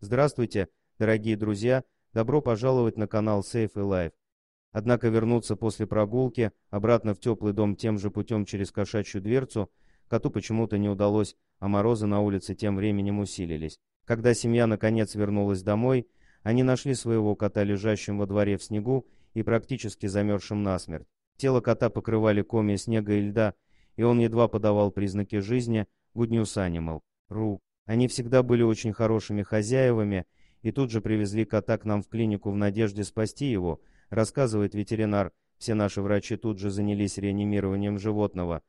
Здравствуйте, дорогие друзья, добро пожаловать на канал Safe и Life. Однако вернуться после прогулки обратно в теплый дом тем же путем через кошачью дверцу коту почему-то не удалось, а морозы на улице тем временем усилились. Когда семья наконец вернулась домой, они нашли своего кота лежащим во дворе в снегу и практически замерзшим насмерть. Тело кота покрывали комья снега и льда, и он едва подавал признаки жизни Good News Animal. Они всегда были очень хорошими хозяевами, и тут же привезли кота к нам в клинику в надежде спасти его, рассказывает ветеринар. Все наши врачи тут же занялись реанимированием животного.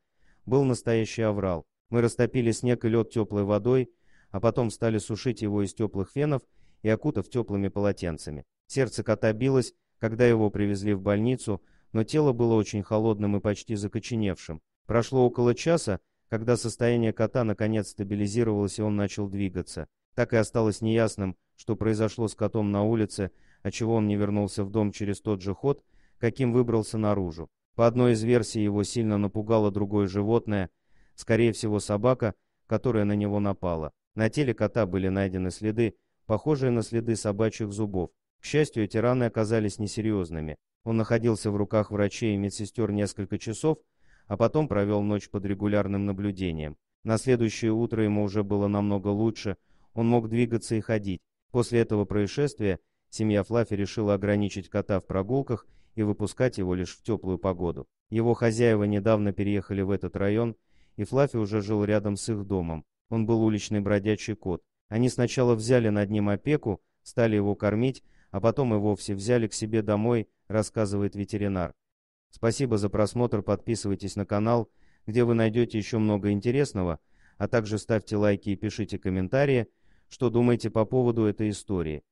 Был настоящий аврал. Мы растопили снег и лед теплой водой, а потом стали сушить его из теплых фенов и окутав теплыми полотенцами. Сердце кота билось, когда его привезли в больницу, но тело было очень холодным и почти закоченевшим. Прошло около часа, когда состояние кота наконец стабилизировалось и он начал двигаться. Так и осталось неясным, что произошло с котом на улице, отчего он не вернулся в дом через тот же ход, каким выбрался наружу. По одной из версий его сильно напугало другое животное, скорее всего собака, которая на него напала. На теле кота были найдены следы, похожие на следы собачьих зубов. К счастью, эти раны оказались несерьезными. Он находился в руках врачей и медсестер несколько часов, а потом провел ночь под регулярным наблюдением. На следующее утро ему уже было намного лучше, он мог двигаться и ходить. После этого происшествия семья Флаффи решила ограничить кота в прогулках и выпускать его лишь в теплую погоду. Его хозяева недавно переехали в этот район, и Флаффи уже жил рядом с их домом. Он был уличный бродячий кот. Они сначала взяли над ним опеку, стали его кормить, а потом и вовсе взяли к себе домой, рассказывает ветеринар. Спасибо за просмотр, подписывайтесь на канал, где вы найдете еще много интересного, а также ставьте лайки и пишите комментарии, что думаете по поводу этой истории.